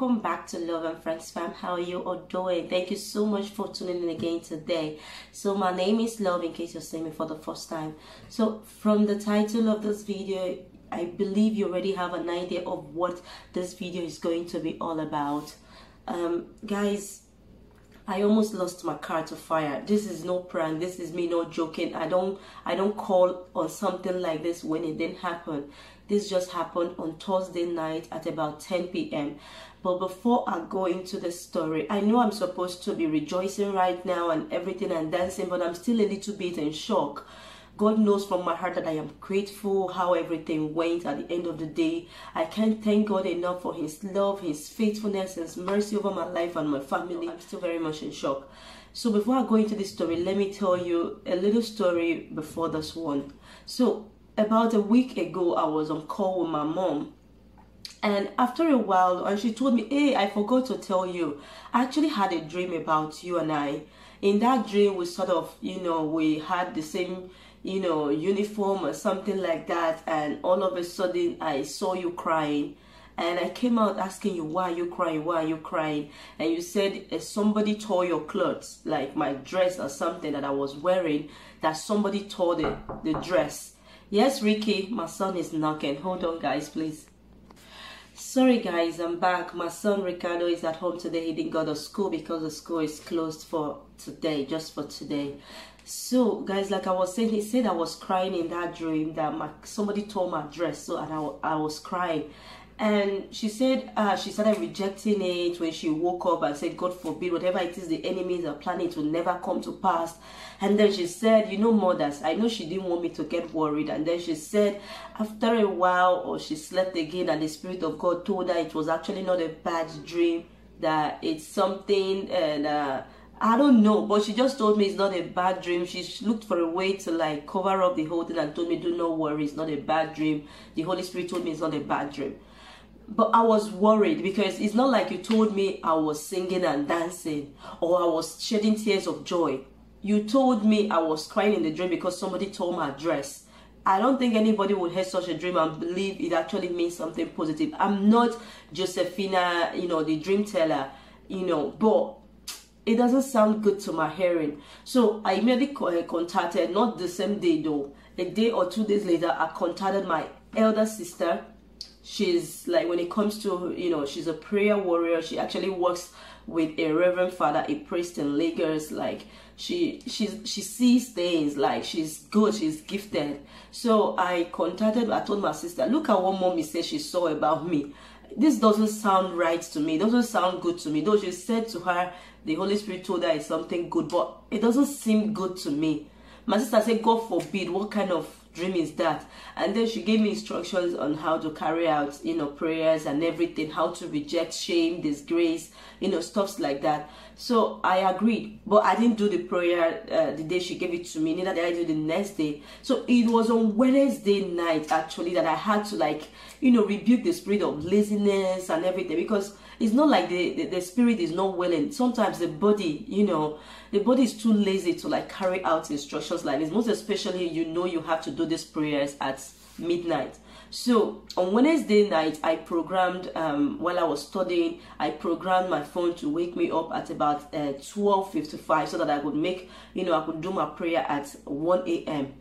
welcome back to Love and Frank's fam. How are you all doing? Thank you so much for tuning in again today. So my name is Love in case you're seeing me for the first time. So from the title of this video, I believe you already have an idea of what this video is going to be all about. Um, guys, I almost lost my car to fire. This is no prank. This is me not joking. I don't I don't call on something like this when it didn't happen. This just happened on Thursday night at about 10 p.m. But before I go into the story, I know I'm supposed to be rejoicing right now and everything and dancing, but I'm still a little bit in shock. God knows from my heart that I am grateful how everything went at the end of the day. I can't thank God enough for His love, His faithfulness, His mercy over my life and my family. I'm still very much in shock. So before I go into this story, let me tell you a little story before this one. So about a week ago, I was on call with my mom. And after a while, and she told me, Hey, I forgot to tell you. I actually had a dream about you and I. In that dream, we sort of, you know, we had the same, you know, uniform or something like that. And all of a sudden, I saw you crying. And I came out asking you, why are you crying? Why are you crying? And you said uh, somebody tore your clothes, like my dress or something that I was wearing, that somebody tore the, the dress Yes, Ricky, my son is knocking. Hold on, guys, please. Sorry, guys, I'm back. My son Ricardo is at home today. He didn't go to school because the school is closed for today, just for today. So, guys, like I was saying, he said I was crying in that dream that my somebody tore my dress, so and I, I was crying and she said uh, she started rejecting it when she woke up and said god forbid whatever it is the enemies are planning it will never come to pass and then she said you know mothers i know she didn't want me to get worried and then she said after a while or she slept again and the spirit of god told her it was actually not a bad dream that it's something and uh, I don't know, but she just told me it's not a bad dream. She looked for a way to like cover up the whole thing and told me, do not worry, it's not a bad dream. The Holy Spirit told me it's not a bad dream but I was worried because it's not like you told me I was singing and dancing or I was shedding tears of joy. You told me I was crying in the dream because somebody tore my dress. I don't think anybody would have such a dream and believe it actually means something positive. I'm not Josephina, you know, the dream teller, you know, but it doesn't sound good to my hearing. So I immediately eh, contacted, not the same day though, a day or two days later, I contacted my elder sister she's like when it comes to you know she's a prayer warrior. She actually works with a reverend father a priest in lagos. Like she she's she sees things. Like she's good. She's gifted. So i contacted i told my sister look at what mommy said she saw about me. This doesn't sound right to me. It doesn't sound good to me. Though she said to her the holy spirit told her it's something good but it doesn't seem good to me. My sister said god forbid what kind of dream is that. And then she gave me instructions on how to carry out you know prayers and everything how to reject shame disgrace you know stuffs like that. So i agreed but i didn't do the prayer uh, the day she gave it to me neither did i do the next day. So it was on wednesday night actually that i had to like you know rebuke the spirit of laziness and everything because it's not like the, the, the spirit is not willing. Sometimes the body you know the body is too lazy to like carry out instructions like this. Most especially you know you have to do these prayers at midnight. So on wednesday night i programmed um, while i was studying i programmed my phone to wake me up at about uh, 12.55 so that i could make you know i could do my prayer at 1 a.m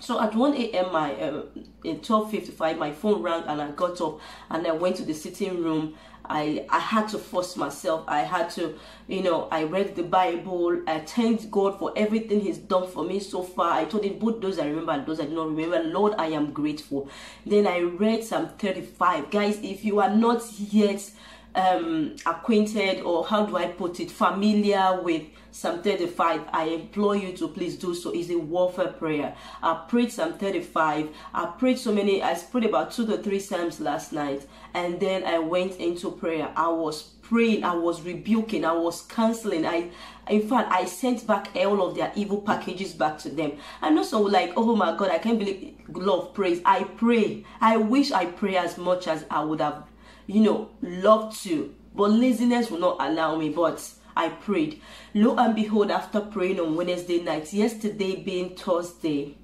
so at 1 a.m. my uh, in 12:55 my phone rang and I got up and I went to the sitting room I, I had to force myself. I had to, you know, I read the Bible. I thanked God for everything He's done for me so far. I told Him both those I remember and those I do not remember. Lord, I am grateful. Then I read Psalm 35. Guys, if you are not yet um, acquainted or how do I put it, familiar with Psalm 35, I implore you to please do so. It's a warfare prayer. I prayed Psalm 35. I prayed so many, I prayed about two to three Psalms last night. And then I went into prayer. I was praying, I was rebuking, I was canceling. I in fact I sent back all of their evil packages back to them. I'm not like, oh my god, I can't believe love praise. I pray. I wish I pray as much as I would have, you know, love to. But laziness will not allow me. But I prayed. Lo and behold, after praying on Wednesday night, yesterday being Thursday,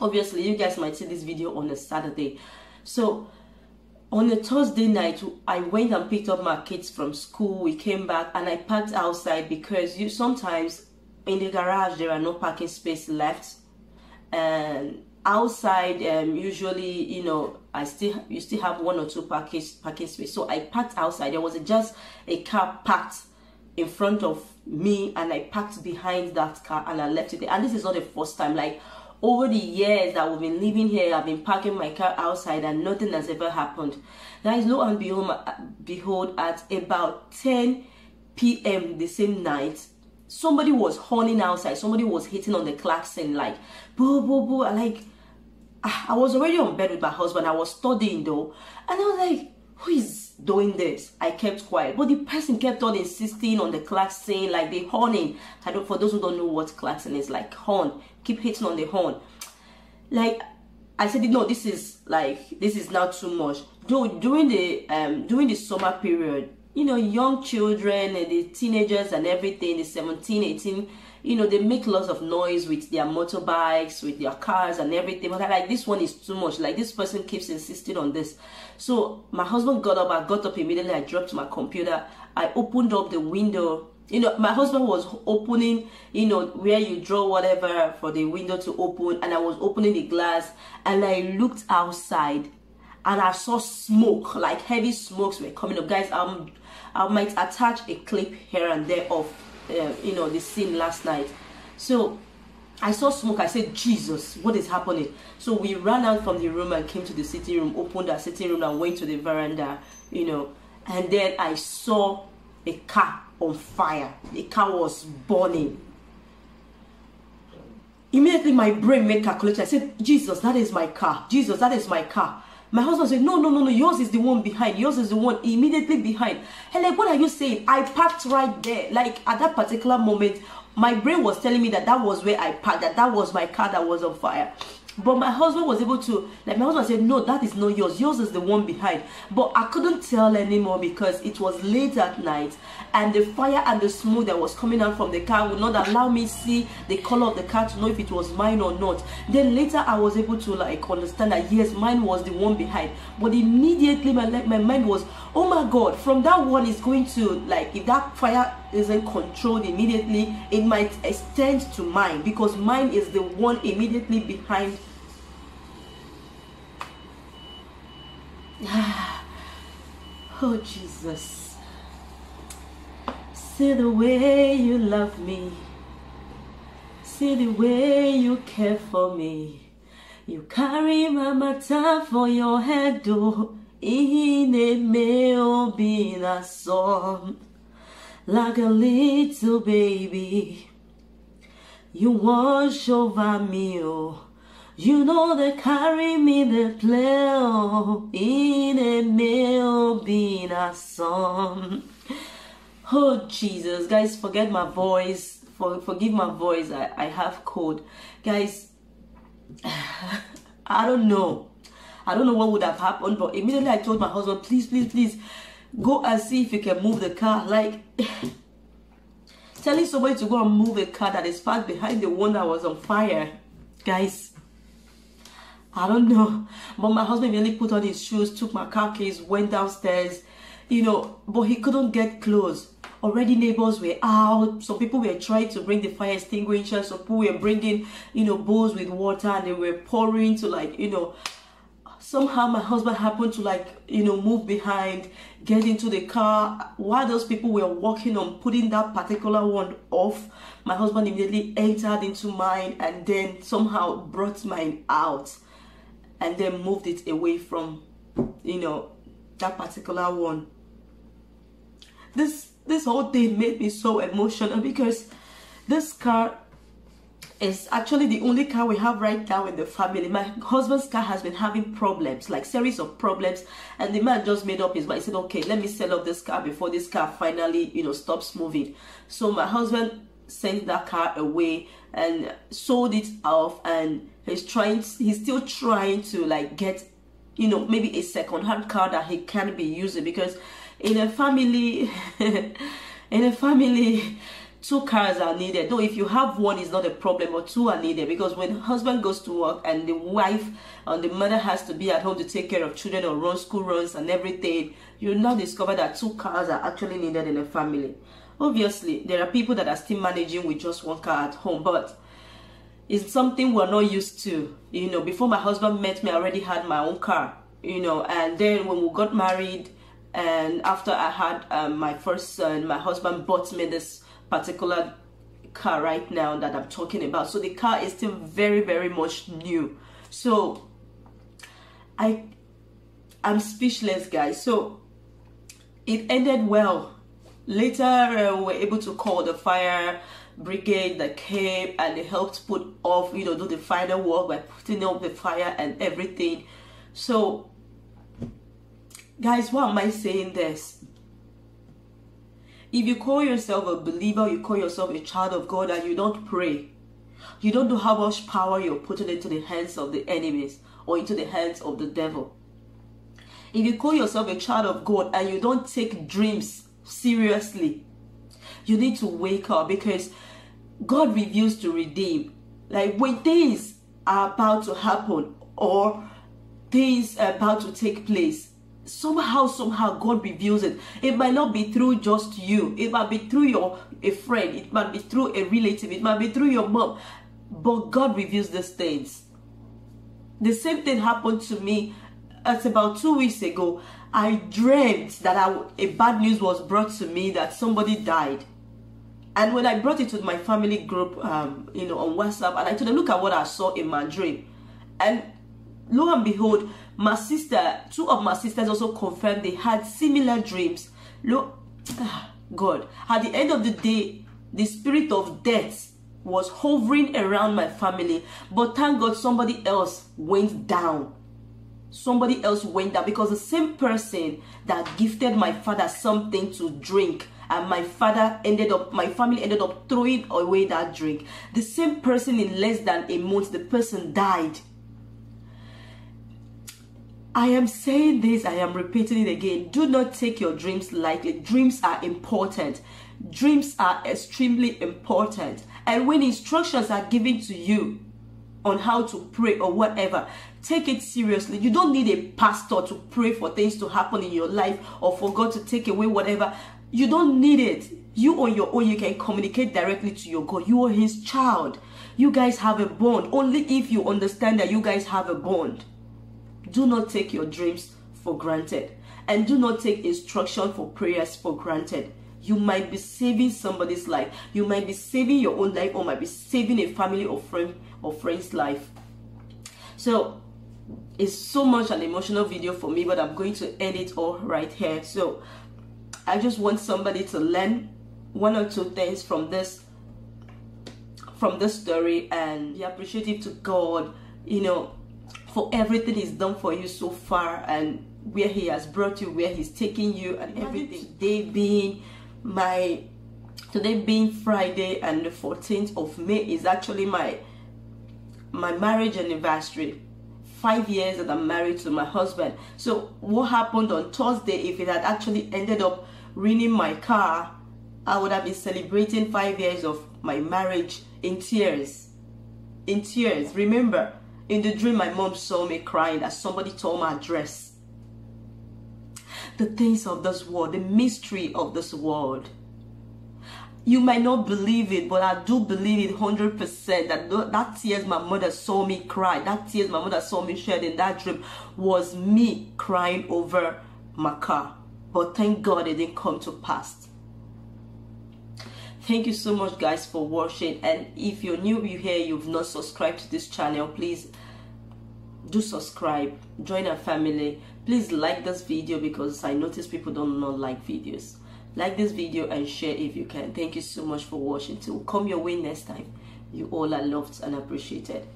obviously you guys might see this video on a Saturday. So on a Thursday night, I went and picked up my kids from school. We came back and I parked outside because you sometimes in the garage there are no parking space left, and outside um, usually you know I still you still have one or two parking parking space. So I parked outside. There was just a car parked in front of me, and I parked behind that car and I left it there. And this is not the first time. Like over the years that we've been living here, I've been parking my car outside and nothing has ever happened. Guys, lo and behold, behold at about 10 p.m. the same night, somebody was horning outside. Somebody was hitting on the klaxon like, boo, boo, boo. Like, I was already on bed with my husband. I was studying though. And I was like, who is doing this? I kept quiet. But the person kept on insisting on the klaxon, like the horning. I don't, for those who don't know what klaxon is, like horn keep hitting on the horn. Like I said, no, this is like this is now too much. Though during the um during the summer period, you know, young children and the teenagers and everything, the 17, 18, you know, they make lots of noise with their motorbikes, with their cars and everything. But like this one is too much. Like this person keeps insisting on this. So my husband got up, I got up immediately, I dropped my computer, I opened up the window you know my husband was opening you know where you draw whatever for the window to open and i was opening the glass and i looked outside and i saw smoke like heavy smokes were coming up guys um i might attach a clip here and there of uh, you know the scene last night so I saw smoke. I said, Jesus, what is happening? So we ran out from the room and came to the sitting room, opened our sitting room and went to the veranda, you know. And then I saw a car on fire. The car was burning. Immediately, my brain made calculation. I said, Jesus, that is my car. Jesus, that is my car. My husband said, No, no, no, no, yours is the one behind. Yours is the one immediately behind. Hey, like, what are you saying? I parked right there. Like, at that particular moment, my brain was telling me that that was where I parked, that that was my car that was on fire. But my husband was able to, like my husband said, no, that is not yours. Yours is the one behind. But I couldn't tell anymore because it was late at night and the fire and the smoke that was coming out from the car would not allow me see the color of the car to know if it was mine or not. Then later I was able to like understand that yes, mine was the one behind. But immediately my, my mind was, oh my God, from that one is going to like, if that fire isn't controlled immediately, it might extend to mine because mine is the one immediately behind. oh, Jesus. See the way you love me. See the way you care for me. You carry my matter for your head, in being a song like a little baby. You wash over me, oh. You know they carry me, they play oh, in a male being a song. Oh Jesus, guys, forget my voice. For forgive my voice. I, I have cold. Guys, I don't know. I don't know what would have happened, but immediately I told my husband, please, please, please, go and see if you can move the car. Like, telling somebody to go and move a car that is parked behind the one that was on fire. Guys, I don't know. But my husband really put on his shoes, took my car keys, went downstairs, you know, but he couldn't get close. Already neighbors were out. Some people were trying to bring the fire extinguisher. Some people were bringing, you know, bowls with water and they were pouring to like, you know, somehow my husband happened to like you know move behind get into the car. While those people were working on putting that particular one off my husband immediately entered into mine and then somehow brought mine out and then moved it away from you know that particular one. This this whole thing made me so emotional because this car is actually the only car we have right now in the family. My husband's car has been having problems, like series of problems, and the man just made up his mind. He said, "Okay, let me sell off this car before this car finally, you know, stops moving." So my husband sent that car away and sold it off, and he's trying. He's still trying to like get, you know, maybe a second-hand car that he can be using because in a family, in a family two cars are needed. Though if you have one it's not a problem but two are needed because when husband goes to work and the wife and the mother has to be at home to take care of children or run school runs and everything you'll now discover that two cars are actually needed in a family. Obviously there are people that are still managing with just one car at home but it's something we're not used to. You know before my husband met me i already had my own car you know and then when we got married and after i had um, my first son my husband bought me this particular car right now that I'm talking about. So the car is still very, very much new. So I, I'm speechless, guys. So it ended well. Later, uh, we were able to call the fire brigade that came and they helped put off, you know, do the final work by putting out the fire and everything. So, guys, why am I saying this? If you call yourself a believer, you call yourself a child of God and you don't pray, you don't know how much power you're putting into the hands of the enemies or into the hands of the devil. If you call yourself a child of God and you don't take dreams seriously, you need to wake up because God reveals to redeem. Like when things are about to happen or things are about to take place, somehow somehow god reveals it. It might not be through just you. It might be through your a friend. It might be through a relative. It might be through your mom. But god reveals these things. The same thing happened to me it's about two weeks ago. I dreamt that I, a bad news was brought to me that somebody died. And when i brought it to my family group um, you know on whatsapp and i told them look at what i saw in my dream. And lo and behold my sister two of my sisters also confirmed they had similar dreams. Look god at the end of the day the spirit of death was hovering around my family. But thank god somebody else went down. Somebody else went down because the same person that gifted my father something to drink and my father ended up my family ended up throwing away that drink. The same person in less than a month the person died I am saying this, I am repeating it again. Do not take your dreams lightly. Dreams are important. Dreams are extremely important. And when instructions are given to you on how to pray or whatever, take it seriously. You don't need a pastor to pray for things to happen in your life or for God to take away whatever. You don't need it. You on your own, you can communicate directly to your God. You are his child. You guys have a bond. Only if you understand that you guys have a bond do not take your dreams for granted. And do not take instruction for prayers for granted. You might be saving somebody's life. You might be saving your own life or might be saving a family or friend or friend's life. So it's so much an emotional video for me but i'm going to end it all right here. So i just want somebody to learn one or two things from this from this story and be appreciative to god. You know for everything he's done for you so far and where he has brought you, where he's taking you and everything. Today being my today being Friday and the 14th of May is actually my my marriage anniversary. Five years that I'm married to my husband. So what happened on Thursday, if it had actually ended up ruining my car, I would have been celebrating five years of my marriage in tears. In tears. Remember, in the dream, my mom saw me crying as somebody tore my dress. The things of this world, the mystery of this world. You might not believe it, but I do believe it 100% that that tears my mother saw me cry, that tears my mother saw me shed in that dream was me crying over my car. But thank God it didn't come to pass thank you so much guys for watching. And if you're new here you've not subscribed to this channel please do subscribe. Join our family. Please like this video because i notice people don't not like videos. Like this video and share if you can. Thank you so much for watching. Till come your way next time. You all are loved and appreciated